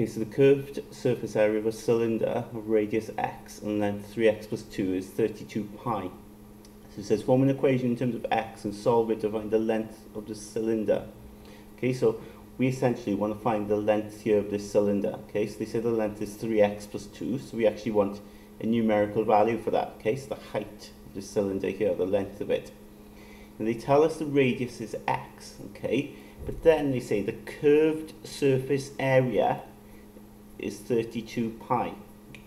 Okay, so the curved surface area of a cylinder of radius x and length 3x plus 2 is 32 pi. So it says form an equation in terms of x and solve it to find the length of the cylinder. Okay, so we essentially want to find the length here of this cylinder. Okay, so they say the length is 3x plus 2, so we actually want a numerical value for that. Okay, so the height of the cylinder here, the length of it. And they tell us the radius is x, okay, but then they say the curved surface area is 32 pi.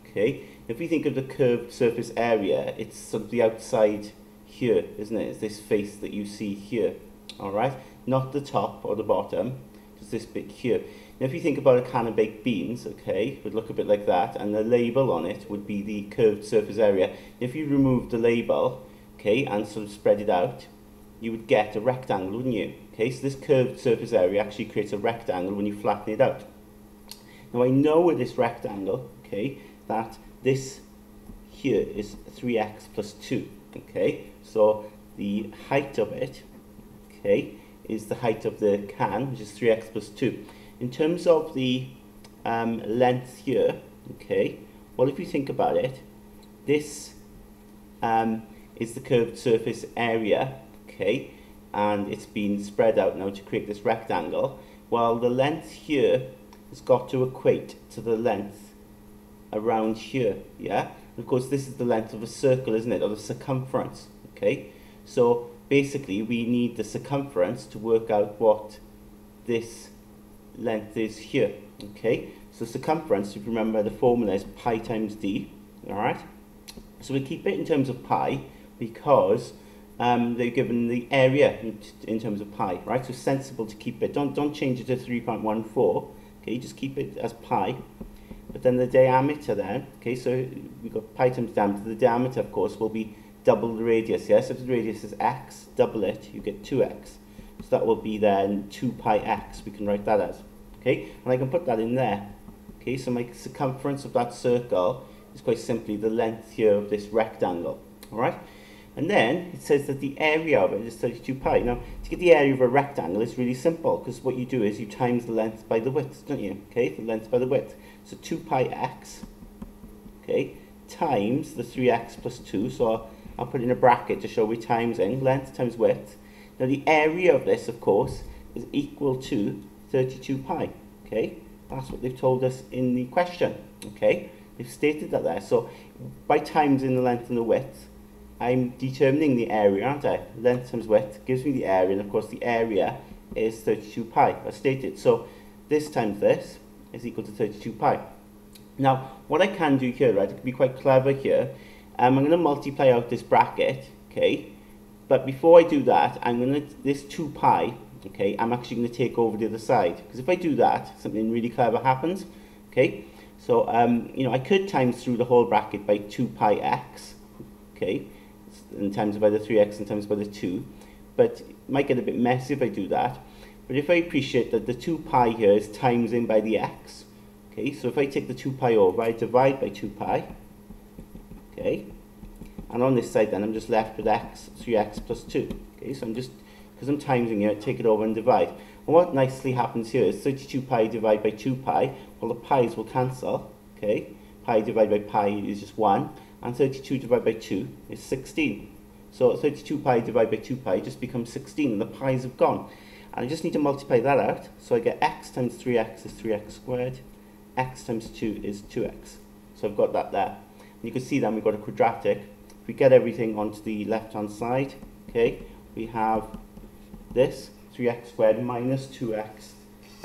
Okay, if we think of the curved surface area, it's sort of the outside here, isn't it? It's this face that you see here. All right, not the top or the bottom, just this bit here. Now, if you think about a can of baked beans, okay, it would look a bit like that, and the label on it would be the curved surface area. If you remove the label, okay, and sort of spread it out, you would get a rectangle, wouldn't you? Okay, so this curved surface area actually creates a rectangle when you flatten it out. Now I know with this rectangle, okay, that this here is 3x plus 2, okay? So the height of it, okay, is the height of the can, which is 3x plus 2. In terms of the um, length here, okay, well if you think about it, this um, is the curved surface area, okay, and it's been spread out now to create this rectangle, Well, the length here has got to equate to the length around here, yeah? Of course, this is the length of a circle, isn't it, or the circumference, okay? So basically, we need the circumference to work out what this length is here, okay? So circumference, if you remember, the formula is pi times d, all right? So we keep it in terms of pi because um, they're given the area in, in, terms of pi, right? So sensible to keep it. Don't, don't change it to 3.14 Okay, just keep it as pi. But then the diameter there, okay, so we've got pi times diameter. The diameter, of course, will be double the radius, yes? If the radius is x, double it, you get 2x. So that will be then 2 pi x, we can write that as. Okay, and I can put that in there. Okay, so my circumference of that circle is quite simply the length here of this rectangle. All right? And then it says that the area of it is 32 pi. Now, to get the area of a rectangle, it's really simple, because what you do is you times the length by the width, don't you? Okay, the length by the width. So 2 pi x, okay, times the 3x plus 2. So I'll put in a bracket to show we times in, length times width. Now, the area of this, of course, is equal to 32 pi, okay? That's what they've told us in the question, okay? They've stated that there. So by times in the length and the width, I'm determining the area, aren't I? Length times width gives me the area, and of course the area is 32 pi, as stated. So this times this is equal to 32 pi. Now, what I can do here, right, I can be quite clever here. Um, I'm going to multiply out this bracket, okay? But before I do that, I'm going to, this 2 pi, okay, I'm actually going to take over the other side. Because if I do that, something really clever happens, okay? So, um, you know, I could times through the whole bracket by 2 pi x, okay? And times by the 3x and times by the 2. But it might get a bit messy if I do that. But if I appreciate that the 2 pi here is times in by the x, okay, so if I take the 2 pi over, I divide by 2 pi, okay, and on this side then I'm just left with x, 3x plus 2, okay, so I'm just, because I'm timesing here, take it over and divide. And what nicely happens here is 32 pi divided by 2 pi, well the pi's will cancel, okay, pi divided by pi is just 1, and 32 divided by 2 is 16. So 32 pi divided by 2 pi just becomes 16 and the pi's have gone. And I just need to multiply that out. So I get x times 3x is 3x squared, x times 2 is 2x. So I've got that there. And you can see then we've got a quadratic. If we get everything onto the left-hand side, okay, we have this, 3x squared minus 2x,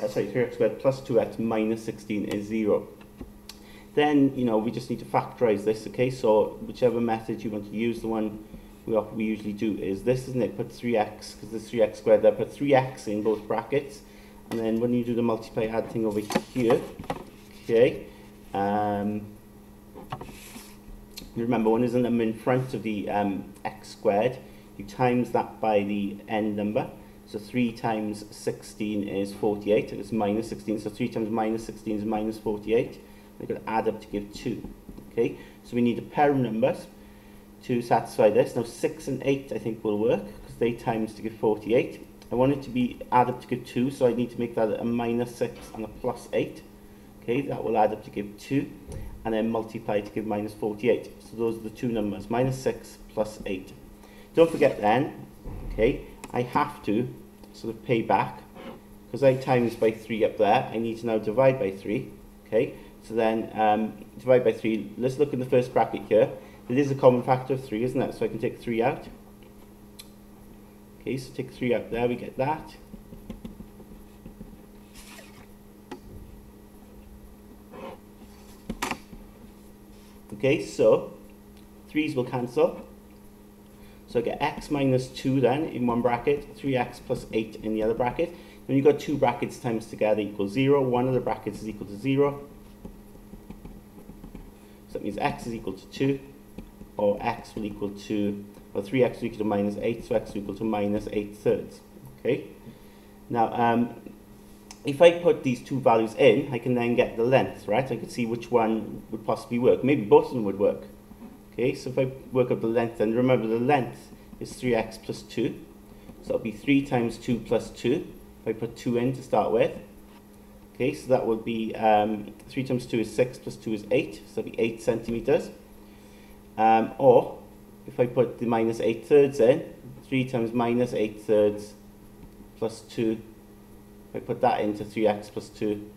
uh, sorry, 3x squared plus 2x minus 16 is 0 then you know we just need to factorize this okay? So whichever method you want to use the one we, we usually do is this isn't it? Put 3x because there's 3x squared there. Put 3x in both brackets and then when you do the multiply add thing over here okay? Um, remember one is a number in front of the um, x squared. You times that by the n number. So 3 times 16 is 48 it's minus 16 so 3 times minus 16 is minus 48 we're going to add up to give 2. Okay, so we need a pair of numbers to satisfy this. Now 6 and 8 I think will work because they times to give 48. I want it to be add up to give 2, so I need to make that a minus 6 and a plus 8. Okay, Okay, that will add up to give 2, and then multiply to give minus 48. So those are the two numbers, minus 6 plus 8. Don't forget then, okay, I have to sort of pay back, because I times by 3 up there, I need to now divide by 3, okay? So then um, divide by 3, let's look in the first bracket here. It is a common factor of 3, isn't it? So I can take 3 out. Okay, so take 3 out there, we get that. Okay, so 3's will cancel. So I get x minus 2 then in one bracket, 3x plus 8 in the other bracket. Then you've got two brackets times together equals 0, one of the brackets is equal to 0. So that means x is equal to 2, or x will equal to, or 3x will equal to minus 8, so x will equal to minus 8 thirds. Okay? Now, um, if I put these two values in, I can then get the length, right? I can see which one would possibly work. Maybe both of them would work. Okay, so if I work out the length, and remember the length is 3x plus 2. So it'll be 3 times 2 plus 2. If I put 2 in to start with. Okay, so that would be um, 3 times 2 is 6 plus 2 is 8. So that'll be 8 centimeters. Um, or if I put the minus 8 thirds in, 3 times minus 8 thirds plus 2 if I put that into 3x plus 2,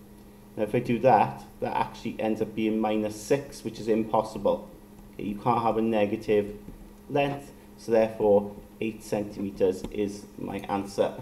now if I do that, that actually ends up being minus 6, which is impossible. Okay, you can't have a negative length, so therefore 8 centimeters is my answer.